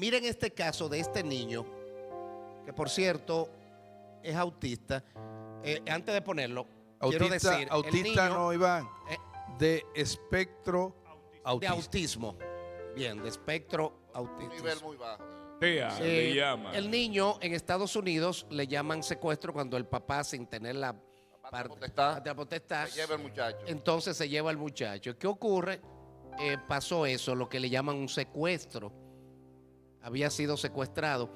miren este caso de este niño, que por cierto es autista. Eh, antes de ponerlo, quiero Autista, decir, el autista niño, no, Iván. eh, De espectro de autismo. Bien, de espectro Un autista. nivel muy bajo. TEA Eh, le llama. el niño en Estados Unidos le llaman secuestro cuando el papá, sin tener la patria potestad, potestad, Se lleva el muchacho. entonces se lleva al muchacho. ¿Qué ocurre? Eh, pasó eso, lo que le llaman un secuestro. Había sido secuestrado,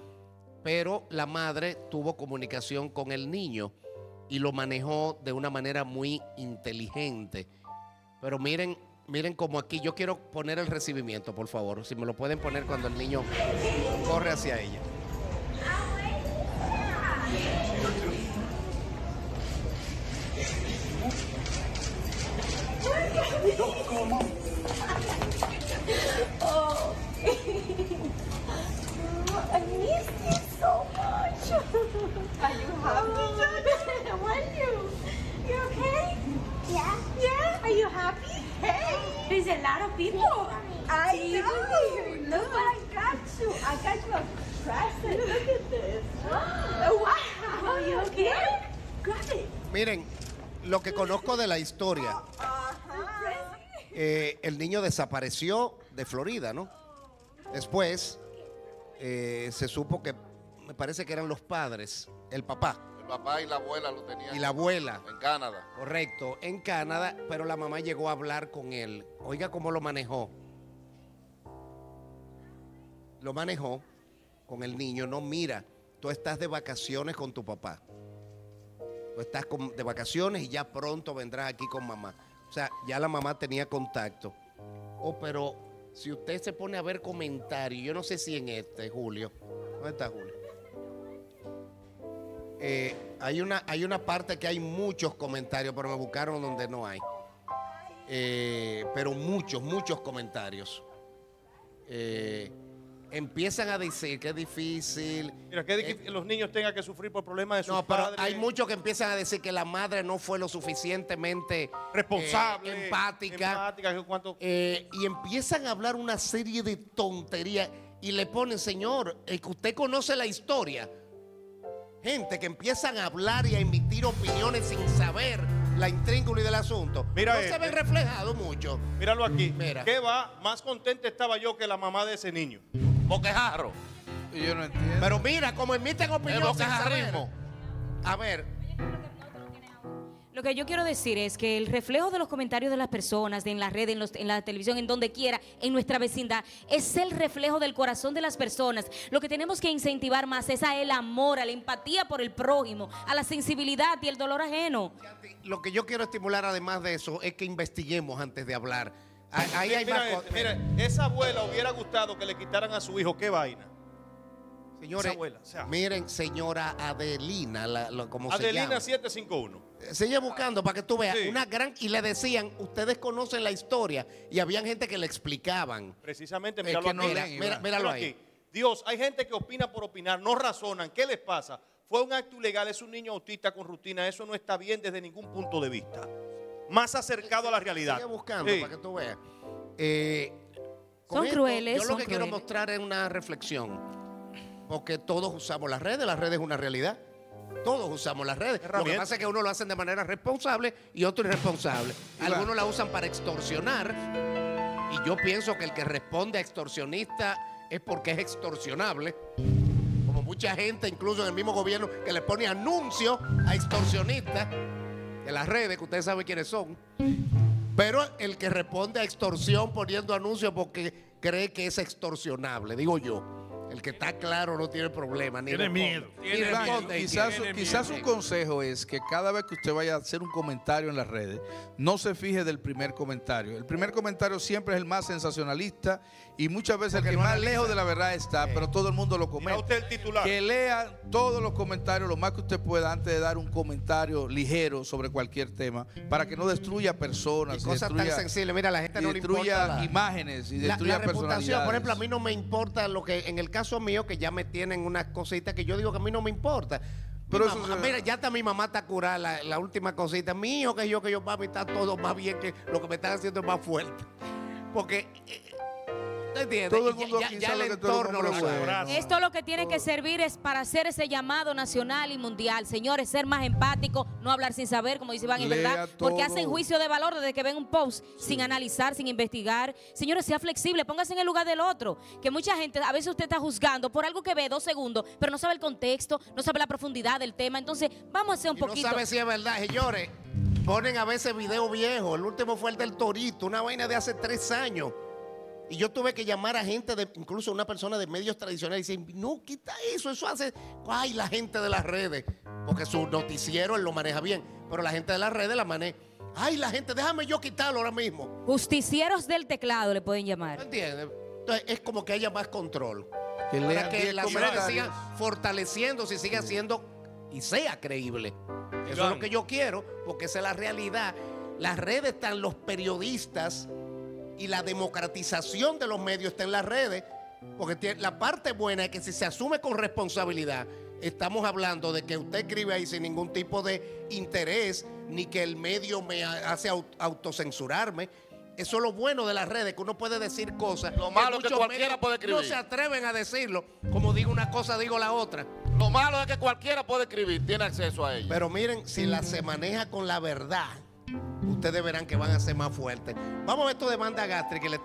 pero la madre tuvo comunicación con el niño y lo manejó de una manera muy inteligente. Pero miren, miren como aquí, yo quiero poner el recibimiento, por favor, si me lo pueden poner cuando el niño corre hacia ella. I miss you so much. Are you happy? How are you? You okay? Yeah. Yeah? Are you happy? Hey, there's a lot of people. I know. Look what I got you. I got you a present. Look at this. Wow. Are you okay? Grab it. Miren, lo que conozco de la historia, eh, el niño desapareció de Florida, ¿no? Después eh, se supo que me parece que eran los padres, el papá El papá y la abuela lo tenían y la abuela, en Canadá. correcto, en Canadá, pero la mamá llegó a hablar con él. Oiga cómo lo manejó. Lo manejó con el niño. No, mira, tú estás de vacaciones con tu papá. Tú estás con- de vacaciones y ya pronto vendrás aquí con mamá. O sea, ya la mamá tenía contacto. Oh, pero si usted se pone a ver comentarios, yo no sé si en este, Julio. ¿Dónde está Julio? Eh, hay, una, hay una parte que hay muchos comentarios, pero me buscaron donde no hay. Eh, pero muchos, muchos comentarios. Eh, empiezan a decir que es difícil. Mira, que difícil que los niños tengan que sufrir por problemas de sus No, pero padres. hay muchos que empiezan a decir que la madre no fue lo suficientemente responsable, eh, empática. empática, cuánto- Eh, y empiezan a hablar una serie de tonterías y le ponen, señor, es que usted conoce la historia. Gente que empiezan a hablar y a emitir opiniones sin saber la intríngulis del asunto. Mira no este. se ven reflejados mucho. Míralo aquí. Mira. ¿Qué va? Más contenta estaba yo que la mamá de ese niño. Boquejarro. Yo no entiendo. Pero mira, como emiten opiniones sin saber. boquejarrismo. A ver, Lo que yo quiero decir es que el reflejo de los comentarios de las personas, de en la red, en, los- en la televisión, en donde quiera, en nuestra vecindad, es el reflejo del corazón de las personas. Lo que tenemos que incentivar más es a el amor, a la empatía por el prójimo, a la sensibilidad y el dolor ajeno. lo que yo quiero estimular además de eso es que investiguemos antes de hablar. Ahí ahí hay mira, más mira, esa abuela hubiera gustado que le quitaran a su hijo. ¿Qué vaina? Señores, abuela, o sea. miren, señora Adelina, la, la- como se Adelina llama. 751. Sigue buscando para que tú veas. Sí. Una gran. Y le decían, ustedes conocen la historia. Y habían gente que le explicaban. Precisamente, Es míralo que aquí. no leen, Mira, Iván. míralo aquí. ahí. Dios, hay gente que opina por opinar, no razonan. ¿Qué les pasa? Fue un acto ilegal, es un niño autista con rutina. Eso no está bien desde ningún punto de vista. Más acercado a la realidad. Sigue buscando Sí. para que tú veas. Eh, Son esto, crueles, Yo lo que quiero crueles. mostrar es una reflexión. Porque todos usamos las redes, las redes es una realidad. Todos usamos las redes. Lo que pasa es que uno lo hacen de manera responsable y otro irresponsable. Algunos la usan para extorsionar. Y yo pienso que el que responde a extorsionista es porque es extorsionable. Como mucha gente, incluso en el mismo gobierno, que le pone anuncios a extorsionistas de las redes, que ustedes saben quiénes son. Pero el que responde a extorsión poniendo anuncios porque cree que es extorsionable, digo yo. El que está claro no tiene problema. Ni Tiene miedo. Tiene responde, Quizás, tiene quizás miedo. un consejo es que cada vez que usted vaya a hacer un comentario en las redes, no se fije del primer comentario. El primer comentario siempre es el más sensacionalista y muchas veces Porque el que no más analiza. lejos de la verdad está, pero todo el mundo lo comenta. usted el titular. Que lea todos los comentarios lo más que usted pueda antes de dar un comentario ligero sobre cualquier tema para que no destruya personas, Y cosas tan sensibles. Mira, a la gente no le importa. destruya la- imágenes y La, destruya la reputación, personalidades. por ejemplo, a mí no me importa lo que, en el caso mío, que ya me tienen unas cositas que yo digo que a mí no me importa. Pero eso se- mira, ya está mi mamá está curada, la, la última cosita. Mi hijo, que yo, que yo, papi, está todo más bien que lo que me están haciendo es más fuerte. Porque eh. Todo el ya- mundo ya, aquí ya sabe el que lo sabe. Esto lo que tiene que servir es para hacer ese llamado nacional y mundial. Señores, ser más empático, no hablar sin saber, como dice Iván, en verdad. Porque hacen juicio de valor desde que ven un post, sin analizar, sin investigar. Señores, sea flexible, póngase en el lugar del otro. Que mucha gente, a veces usted está juzgando por algo que ve dos segundos, pero no sabe el contexto, no sabe la profundidad del tema. Entonces, vamos a hacer un Y no poquito. sabe si es verdad, señores. Ponen a veces videos viejos. El último fue el del Torito, una vaina de hace tres años. Y yo tuve que llamar a gente, de, incluso una persona de medios tradicionales, y dicen, no, quita eso, eso hace, ay, la gente de las redes, porque su noticiero él lo maneja bien, pero la gente de las redes la maneja, ay, la gente, déjame yo quitarlo ahora mismo. Justicieros del teclado le pueden ¿Me llamar. entiendes? Entonces es como que haya más control. Que Para que 10 las redes sigan fortaleciéndose y siga siendo y sea creíble. Eso es lo que yo quiero, porque esa es la realidad. Las redes están los periodistas y la democratización de los medios está en las redes. Porque la parte buena es que si se asume con responsabilidad, estamos hablando de que usted escribe ahí sin ningún tipo de interés, ni que el medio me ha- hace au- autocensurarme. Eso es lo bueno de las redes, que uno puede decir cosas. Lo malo es que cualquiera puede escribir. No se atreven a decirlo. Como digo una cosa, digo la otra. Lo malo es que cualquiera puede escribir, tiene acceso a ella. Pero miren, si la se maneja con la verdad, ustedes verán que van a ser más fuertes. Vamos a ver esto de banda gástrica y tengo